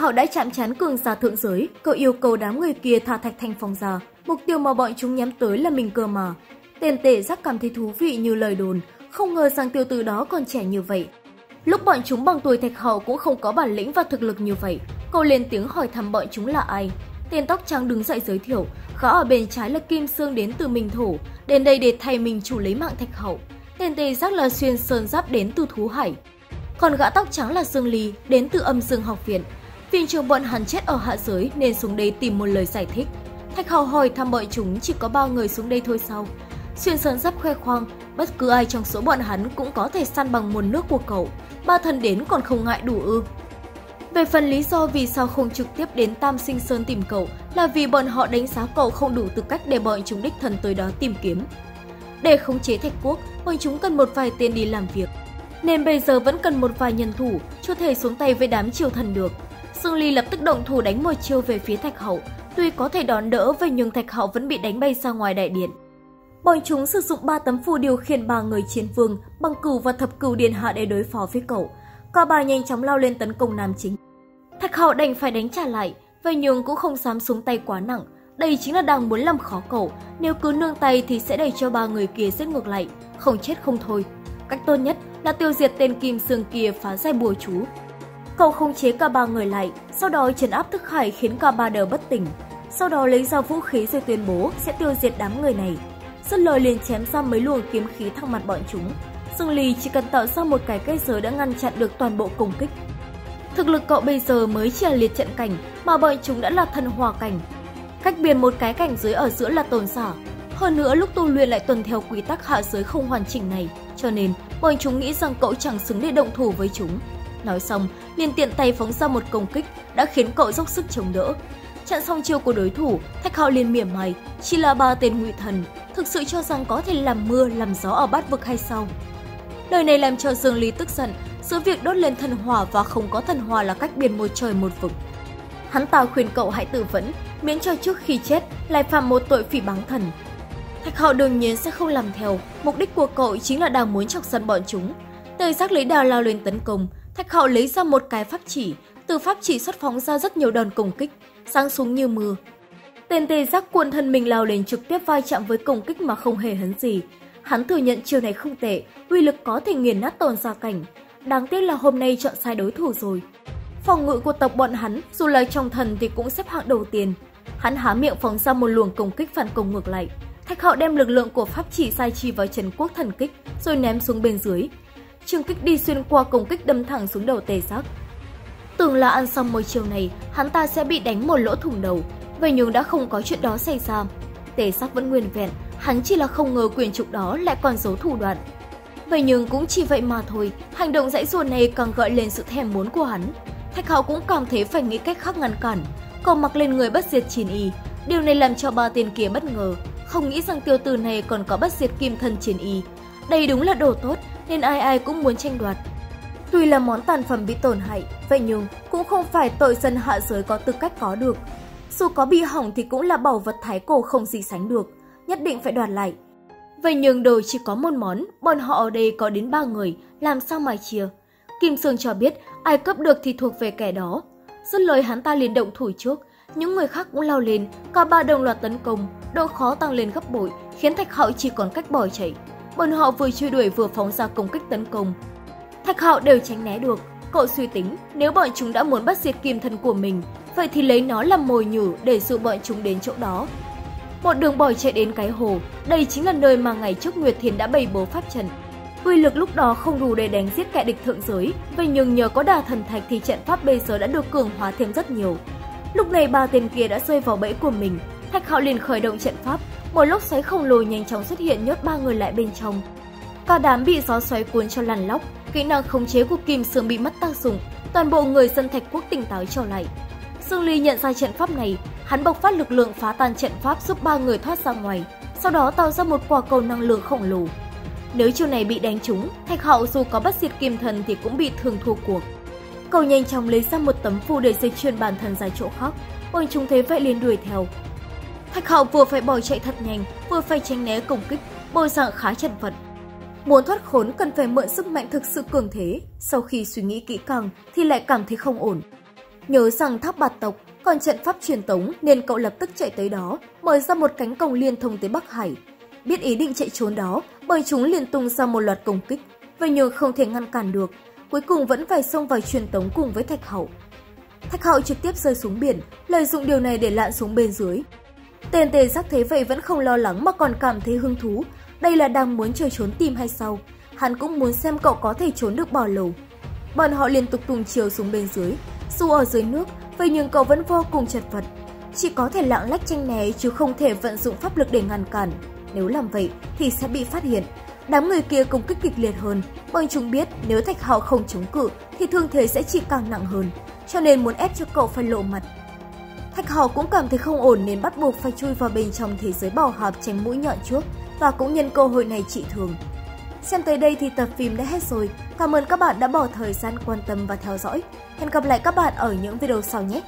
họ đã chạm chán cường giả thượng giới, cậu yêu cầu đám người kia thả Thạch thành phòng ra. Mục tiêu mà bọn chúng nhắm tới là mình cơ mà. Tên tệ giác cảm thấy thú vị như lời đồn, không ngờ rằng tiêu tử đó còn trẻ như vậy. Lúc bọn chúng bằng tuổi Thạch Hậu cũng không có bản lĩnh và thực lực như vậy. Cậu lên tiếng hỏi thăm bọn chúng là ai. Tên tóc trắng đứng dậy giới thiệu, gã ở bên trái là Kim Sương đến từ Minh Thổ, đến đây để thay mình chủ lấy mạng Thạch Hậu. Tên tề giác là Xuyên Sơn Giáp đến từ Thú Hải. Còn gã tóc trắng là Dương Ly, đến từ âm dương học viện. Viện trường bọn hắn chết ở hạ giới nên xuống đây tìm một lời giải thích. Thạch Hào hỏi thăm bọn chúng chỉ có ba người xuống đây thôi sao? Xuyên Sơn Giáp khoe khoang, bất cứ ai trong số bọn hắn cũng có thể săn bằng nguồn nước của cậu. Ba thần đến còn không ngại đủ ư. Về phần lý do vì sao không trực tiếp đến Tam Sinh Sơn tìm cậu là vì bọn họ đánh giá cậu không đủ tư cách để bọn chúng đích thần tới đó tìm kiếm. Để khống chế Thạch Quốc, bọn chúng cần một vài tên đi làm việc. Nên bây giờ vẫn cần một vài nhân thủ, chưa thể xuống tay với đám triều thần được. Dương Ly lập tức động thủ đánh một chiêu về phía Thạch Hậu, tuy có thể đón đỡ vậy nhưng Thạch Hậu vẫn bị đánh bay ra ngoài đại điện. Bọn chúng sử dụng ba tấm phù điều khiển ba người chiến vương, bằng cửu và thập cửu điện hạ để đối phó với cậu. Cả ba nhanh chóng lao lên tấn công nam chính. Thạch Hậu đành phải đánh trả lại, vậy nhưng cũng không dám xuống tay quá nặng. Đây chính là đang muốn làm khó cậu, nếu cứ nương tay thì sẽ đẩy cho ba người kia giết ngược lại, không chết không thôi. Cách tốt nhất là tiêu diệt tên Kim Sương kia phá giải bùa chú. Cậu khống chế cả ba người lại, sau đó trấn áp thức hải khiến cả ba đều bất tỉnh. Sau đó lấy ra vũ khí rồi tuyên bố sẽ tiêu diệt đám người này. Dứt lời liền chém ra mấy luồng kiếm khí thẳng mặt bọn chúng. Dương Ly chỉ cần tạo ra một cái cây giới đã ngăn chặn được toàn bộ công kích. Thực lực cậu bây giờ mới chỉ là liệt trận cảnh, mà bọn chúng đã là thần hòa cảnh. Cách biệt một cái cảnh giới ở giữa là tồn giả. Hơn nữa lúc tu luyện lại tuần theo quy tắc hạ giới không hoàn chỉnh này, cho nên bọn chúng nghĩ rằng cậu chẳng xứng để động thủ với chúng. Nói xong, liền tiện tay phóng ra một công kích đã khiến cậu dốc sức chống đỡ. Chặn xong chiêu của đối thủ, Thạch Hạo liền mỉa mày, chỉ là ba tên ngụy thần, thực sự cho rằng có thể làm mưa, làm gió ở bát vực hay sao? Lời này làm cho Dương Lý tức giận, giữa việc đốt lên thần hỏa và không có thần hỏa là cách biệt một trời một vực. Hắn ta khuyên cậu hãy tự vẫn, miễn cho trước khi chết lại phạm một tội phỉ báng thần. Thạch Hạo đương nhiên sẽ không làm theo, mục đích của cậu chính là đang muốn chọc giận bọn chúng. Tề giác lấy đào lao lên tấn công, Thạch Hạo lấy ra một cái pháp chỉ, từ pháp chỉ xuất phóng ra rất nhiều đòn công kích, sáng súng như mưa. Tên tê giác cuộn thân mình lao lên trực tiếp vai chạm với công kích mà không hề hấn gì. Hắn thừa nhận chiều này không tệ, uy lực có thể nghiền nát tồn gia cảnh. Đáng tiếc là hôm nay chọn sai đối thủ rồi. Phòng ngự của tộc bọn hắn, dù là trong thần thì cũng xếp hạng đầu tiên. Hắn há miệng phóng ra một luồng công kích phản công ngược lại. Thạch hạo đem lực lượng của pháp chỉ sai chi vào trần quốc thần kích, rồi ném xuống bên dưới. Trường kích đi xuyên qua công kích đâm thẳng xuống đầu tề giác. Tưởng là ăn xong môi chiều này, hắn ta sẽ bị đánh một lỗ thủng đầu, vậy nhưng đã không có chuyện đó xảy ra. Tề sắc vẫn nguyên vẹn, hắn chỉ là không ngờ quyền trục đó lại còn giấu thủ đoạn. Vậy nhưng cũng chỉ vậy mà thôi, hành động dãy ruột này càng gợi lên sự thèm muốn của hắn. Thạch Hạo cũng cảm thấy phải nghĩ cách khác ngăn cản, cậu mặc lên người bất diệt chiến y. Điều này làm cho ba tên kia bất ngờ, không nghĩ rằng tiêu tử này còn có bất diệt kim thân chiến y. Đây đúng là đồ tốt, nên ai ai cũng muốn tranh đoạt. Tuy là món tàn phẩm bị tổn hại, vậy nhưng cũng không phải tội dân hạ giới có tư cách có được. Dù có bị hỏng thì cũng là bảo vật thái cổ không gì sánh được, nhất định phải đoạt lại. Vậy nhưng đồ chỉ có một món, bọn họ ở đây có đến ba người, làm sao mà chia? Kim Sương cho biết ai cấp được thì thuộc về kẻ đó. Dứt lời hắn ta liền động thủ trước, những người khác cũng lao lên, cả ba đồng loạt tấn công, độ khó tăng lên gấp bội, khiến Thạch Hạo chỉ còn cách bỏ chạy. Bọn họ vừa truy đuổi vừa phóng ra công kích tấn công. Thạch Hạo đều tránh né được, cậu suy tính nếu bọn chúng đã muốn bắt diệt kim thân của mình, vậy thì lấy nó làm mồi nhử để dụ bọn chúng đến chỗ đó. Một đường bỏ chạy đến cái hồ, đây chính là nơi mà ngày trước Nguyệt Thiền đã bày bố pháp trận. Uy lực lúc đó không đủ để đánh giết kẻ địch thượng giới, vậy nhưng nhờ có đà thần thạch thì trận pháp bây giờ đã được cường hóa thêm rất nhiều. Lúc này ba tên kia đã rơi vào bẫy của mình, Thạch Hạo liền khởi động trận pháp, một lốc xoáy khổng lồ nhanh chóng xuất hiện nhốt ba người lại bên trong. Cả đám bị gió xoáy cuốn cho lăn lóc, kỹ năng khống chế của Kim Sương bị mất tác dụng, toàn bộ người dân Thạch Quốc tỉnh táo trở lại. Dương Ly nhận ra trận pháp này, hắn bộc phát lực lượng phá tan trận pháp giúp ba người thoát ra ngoài, sau đó tạo ra một quả cầu năng lượng khổng lồ. Nếu chiêu này bị đánh trúng, Thạch Hạo dù có bất diệt kim thần thì cũng bị thương thua cuộc. Cậu nhanh chóng lấy ra một tấm phù để dịch chuyển bản thân ra chỗ khác, bọn chúng thấy vậy liền đuổi theo. Thạch Hạo vừa phải bỏ chạy thật nhanh, vừa phải tránh né công kích, bộ dạng khá chật vật. Muốn thoát khốn cần phải mượn sức mạnh thực sự cường thế, sau khi suy nghĩ kỹ càng thì lại cảm thấy không ổn. Nhớ rằng tháp bạt tộc còn trận pháp truyền tống nên cậu lập tức chạy tới đó, mở ra một cánh cổng liên thông tới Bắc Hải. Biết ý định chạy trốn đó, bởi chúng liền tung ra một loạt công kích, vậy nhưng không thể ngăn cản được, cuối cùng vẫn phải xông vào truyền tống cùng với Thạch Hậu. Thạch Hậu trực tiếp rơi xuống biển, lợi dụng điều này để lặn xuống bên dưới. Tên tề giác thế vậy vẫn không lo lắng mà còn cảm thấy hứng thú, đây là đang muốn chơi trốn tìm hay sao? Hắn cũng muốn xem cậu có thể trốn được bỏ lầu. Bọn họ liên tục tung chiều xuống bên dưới, dù ở dưới nước, vậy nhưng cậu vẫn vô cùng chật vật. Chỉ có thể lạng lách tranh né chứ không thể vận dụng pháp lực để ngăn cản. Nếu làm vậy thì sẽ bị phát hiện. Đám người kia công kích kịch liệt hơn, bởi chúng biết nếu Thạch Hạo không chống cự thì thương thế sẽ chỉ càng nặng hơn, cho nên muốn ép cho cậu phải lộ mặt. Thạch Hạo cũng cảm thấy không ổn nên bắt buộc phải chui vào bên trong thế giới bảo hạp tránh mũi nhọn trước và cũng nhân cơ hội này trị thường. Xem tới đây thì tập phim đã hết rồi. Cảm ơn các bạn đã bỏ thời gian quan tâm và theo dõi. Hẹn gặp lại các bạn ở những video sau nhé!